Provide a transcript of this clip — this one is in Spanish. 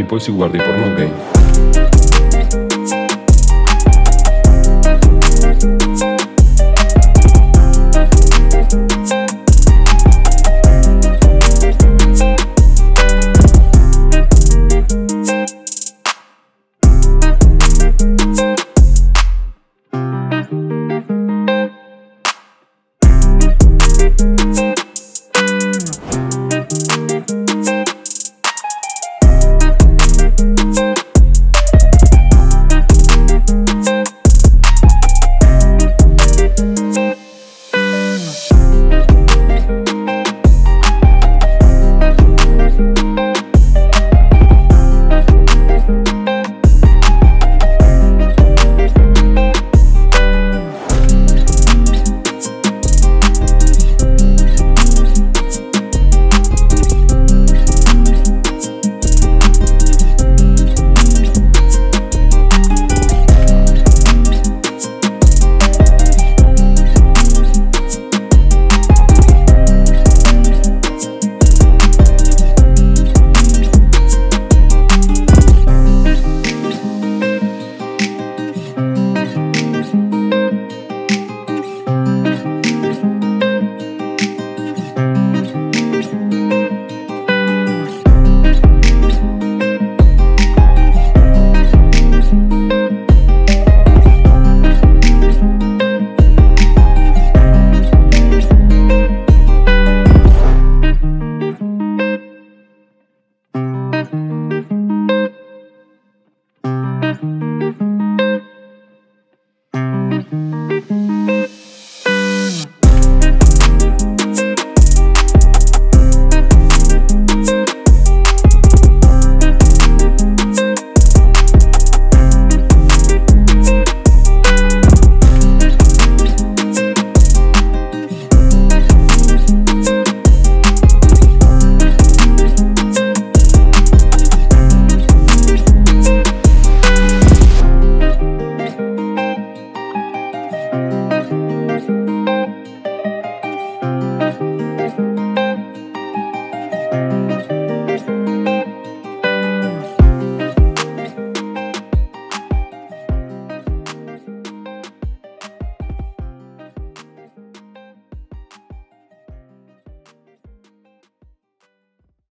Mariposa y Guardia y Porno Gay.